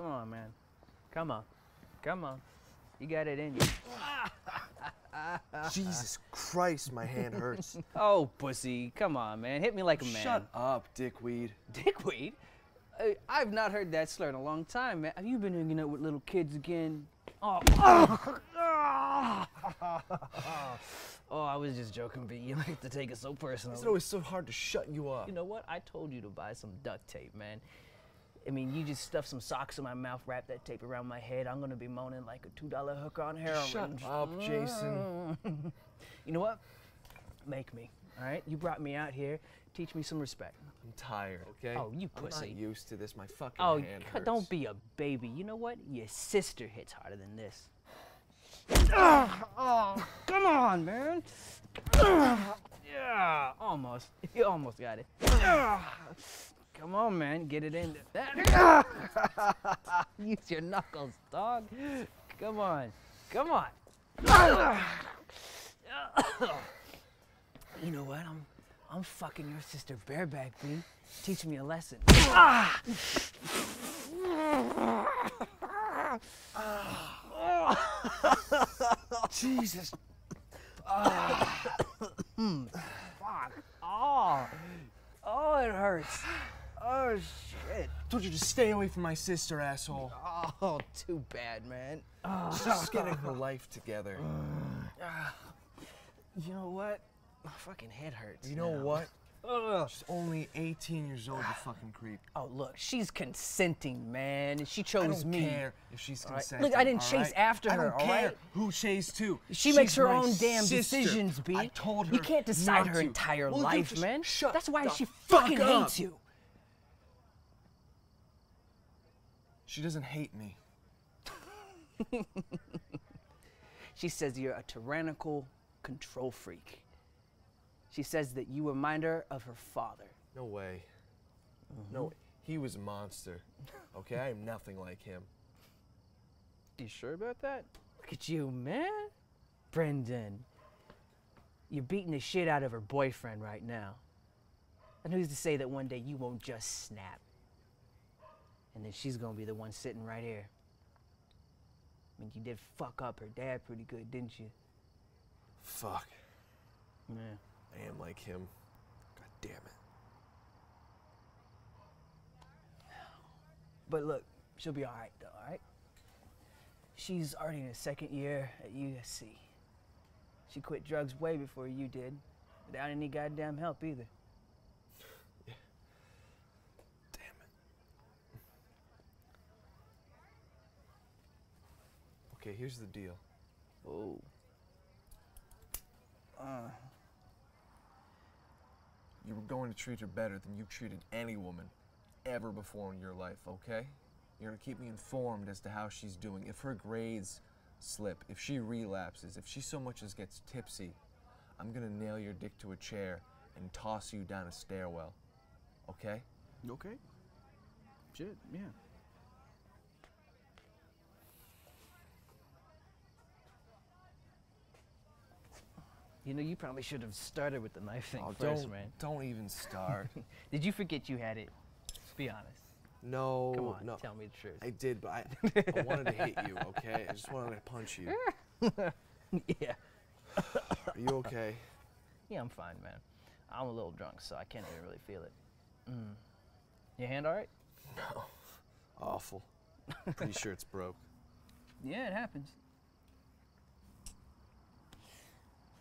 Come on, man. Come on. Come on. You got it in you. Jesus Christ, my hand hurts. Oh, pussy. Come on, man. Hit me like a man. Shut up, dickweed. Dickweed? Uh, I've not heard that slur in a long time, man. Have you been hanging out with little kids again? Oh, oh, I was just joking, but you like to take it so personal. It's always so hard to shut you up. You know what? I told you to buy some duct tape, man. I mean, you just stuff some socks in my mouth, wrap that tape around my head. I'm gonna be moaning like a two dollar hooker on heroin. Shut up, mm. Jason. You know what? Make me. All right. You brought me out here. Teach me some respect. I'm tired, okay? Oh, you I'm pussy. not used to this. My fucking Oh, hand hurts. don't be a baby. You know what? Your sister hits harder than this. oh, come on, man. Ah, yeah, almost. You almost got it. Come on, man. Get it in there. Use your knuckles, dog. Come on. Come on. you know what? I'm I'm fucking your sister bareback, B. Teach me a lesson. Jesus. Fuck. Oh. Oh, it hurts. Oh, shit. told you to stay away from my sister, asshole. Oh, too bad, man. She's just getting her life together. You know what? My fucking head hurts. You know now. what? Ugh. She's only 18 years old, you fucking creep. Oh, look, she's consenting, man. She chose I don't me. care if she's All right. consenting. Look, I didn't all chase right? after I her, don't all care right? who chased who. She makes her own damn sister. decisions, B. I told her You can't decide her entire Well, life, man. Shut That's why she fuck fucking up. hates you. She doesn't hate me. She says you're a tyrannical control freak. She says that you remind her of her father. No way. Mm-hmm. No, he was a monster. Okay, I am nothing like him. You sure about that? Look at you, man. Brendan. You're beating the shit out of her boyfriend right now. And who's to say that one day you won't just snap? And then she's gonna be the one sitting right here. I mean, you did fuck up her dad pretty good, didn't you? Fuck. Yeah. I am like him. God damn it. But look, she'll be all right, though, all right? She's already in her second year at USC. She quit drugs way before you did, without any goddamn help either. Okay, here's the deal. Oh. Uh, You were going to treat her better than you've treated any woman ever before in your life, okay? You're gonna keep me informed as to how she's doing. If her grades slip, if she relapses, if she so much as gets tipsy, I'm gonna nail your dick to a chair and toss you down a stairwell. Okay? okay. Shit, yeah. You know, you probably should have started with the knife thing Oh, 1st don't, man. don't even start. Did you forget you had it? Be honest. no, Come on, no. tell me the truth. I did, but I, I wanted to hit you, okay? I just wanted to punch you. yeah. Are you okay? Yeah, I'm fine, man. I'm a little drunk, so I can't even really feel it. Mm. Your hand all right? No. Awful. Pretty sure it's broke. Yeah, it happens.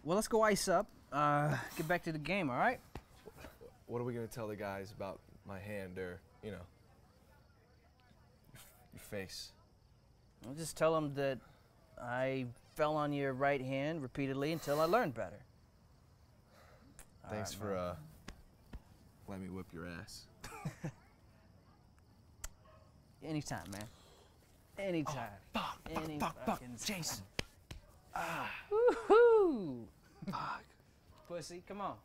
Well, let's go ice up. Uh, get back to the game, all right? What are we gonna tell the guys about my hand or, you know, your, face? I'll just tell them that I fell on your right hand repeatedly until I learned better. Thanks right, for uh, letting me whip your ass. Anytime, man. Anytime. Fuck, Any fuck, fuck, fucking Jason. Woohoo! Fuck. Pussy, come on.